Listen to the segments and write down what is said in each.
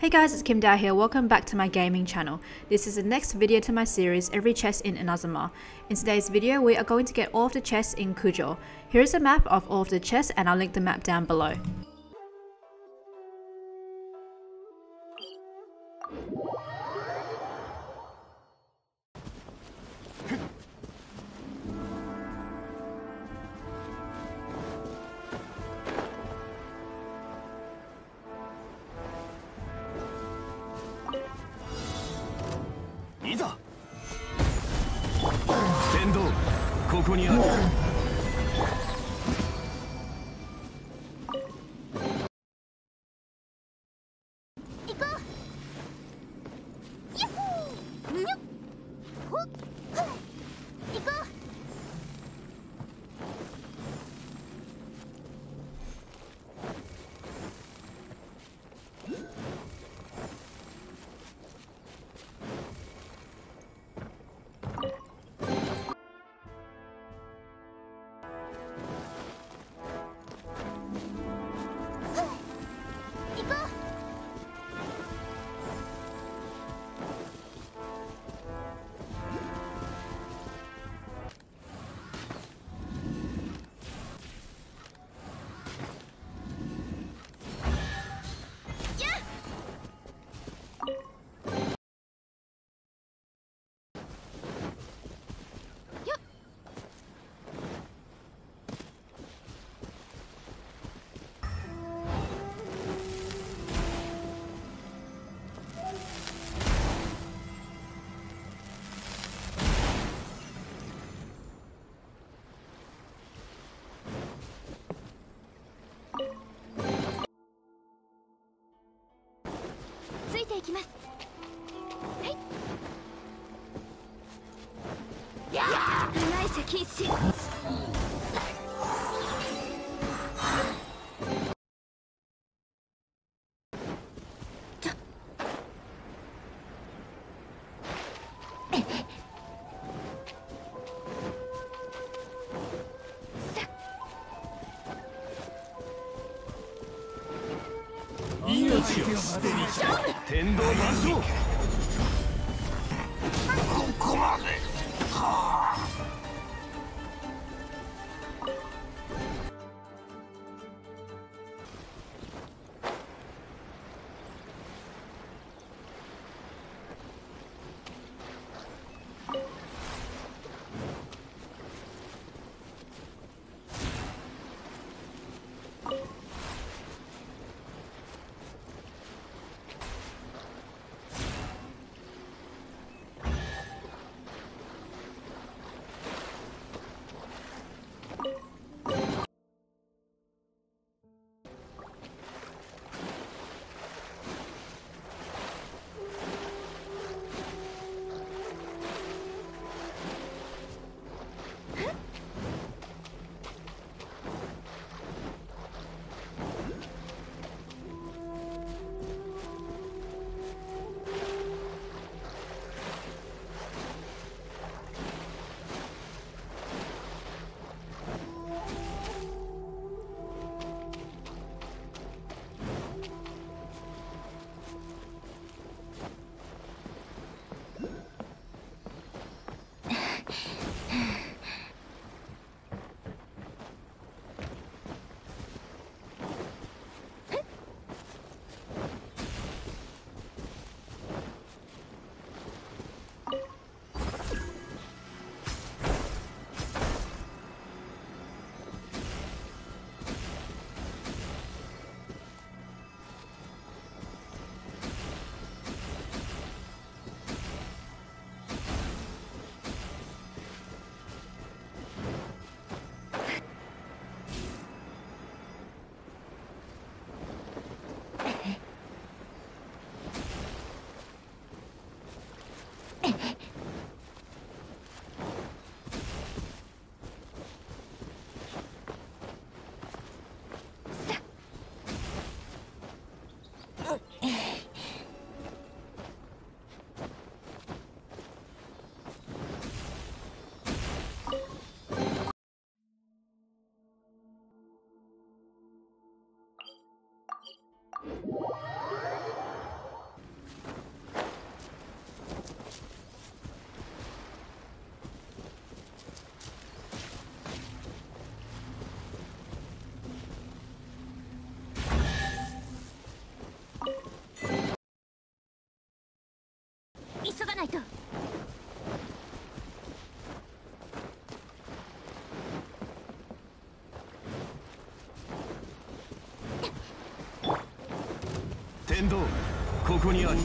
Hey guys, it's Kim Dao here. Welcome back to my gaming channel. This is the next video to my series, Every Chest in Inazuma. In today's video, we are going to get all of the chests in Kujo. Here is a map of all of the chests and I'll link the map down below. ここにある。きます。はい。長い射禁止ここにある。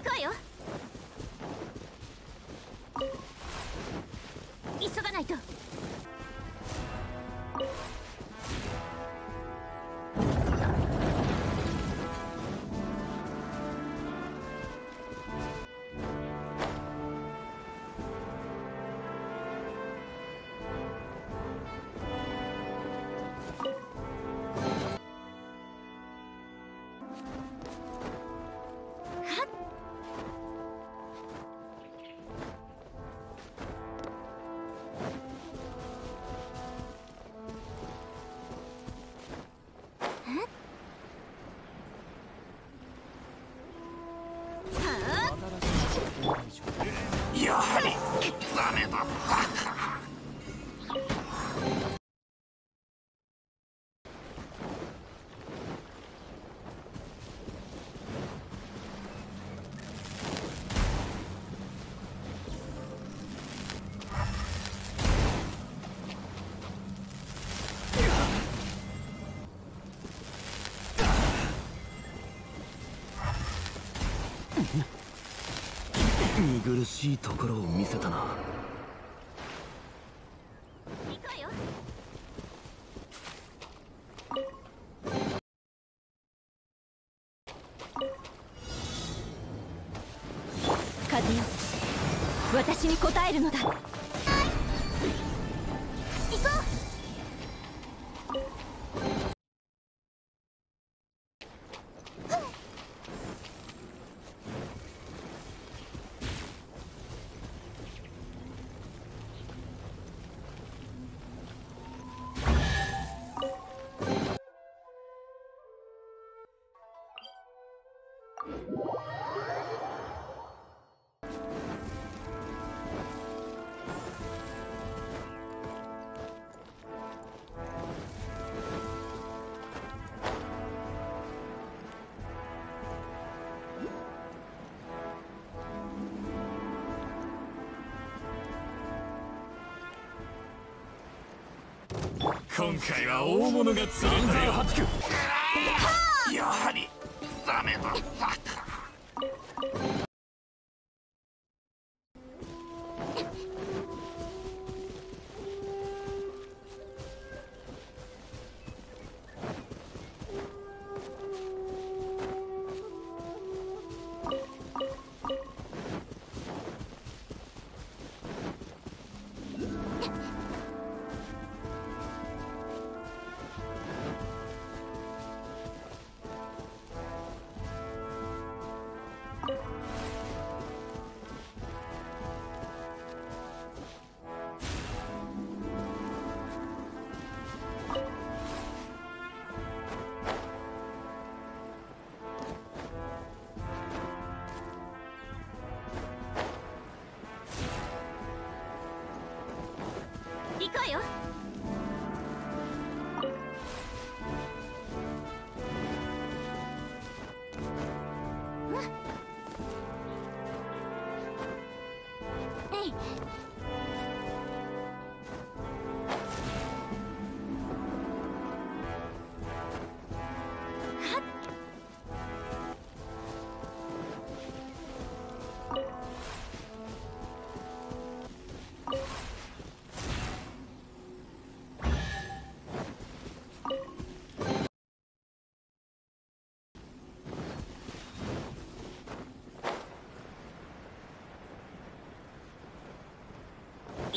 行くわよ。急がないと。見苦しいところを見せたな。行くわよ。風よ私に答えるのだ。今回は大物が釣れたよやはりダメだった。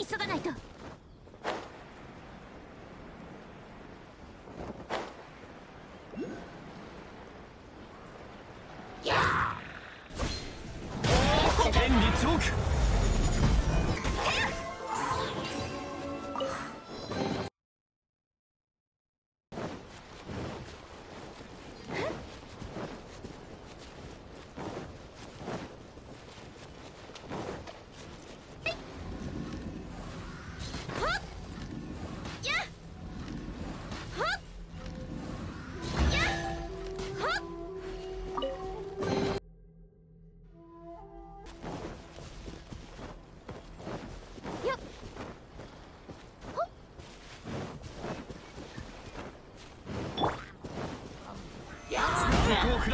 急がないと。天理チョーク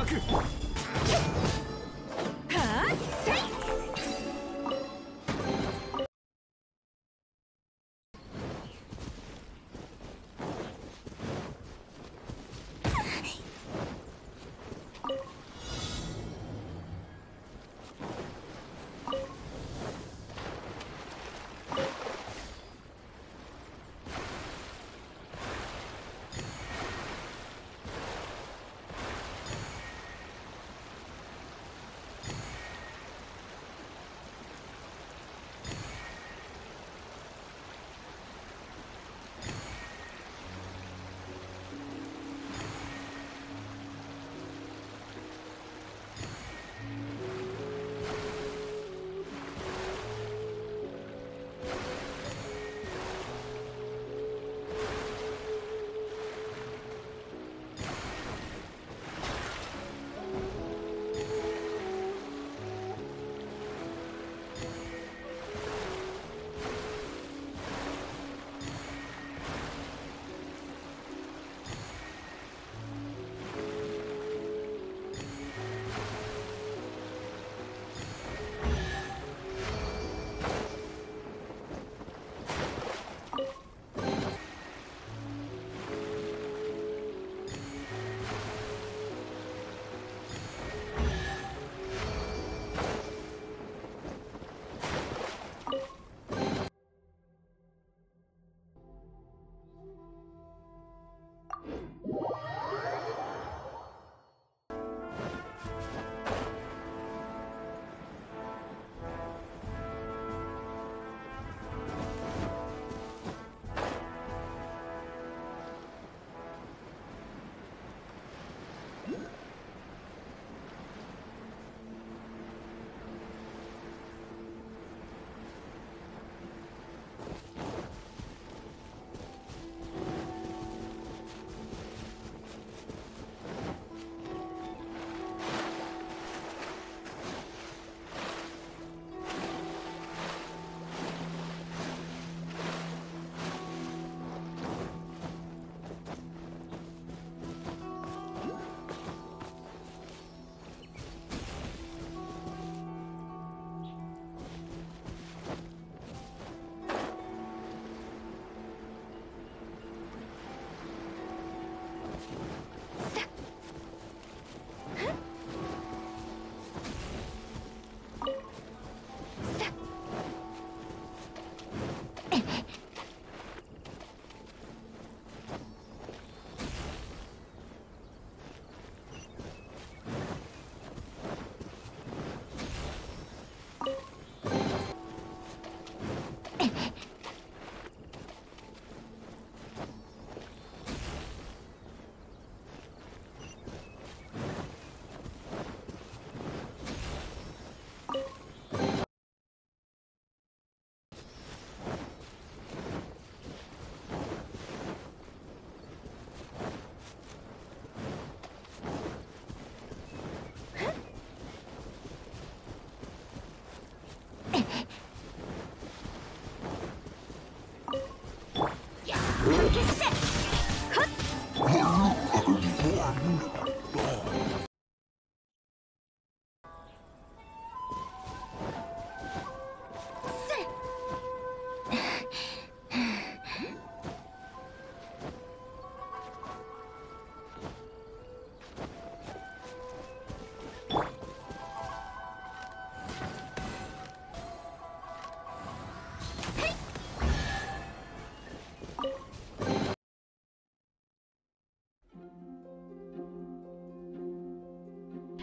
く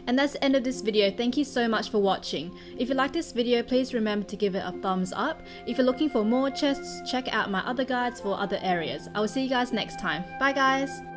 And that's the end of this video. Thank you so much for watching. If you like this video, please remember to give it a thumbs up. If you're looking for more chests, check out my other guides for other areas. I will see you guys next time. Bye guys!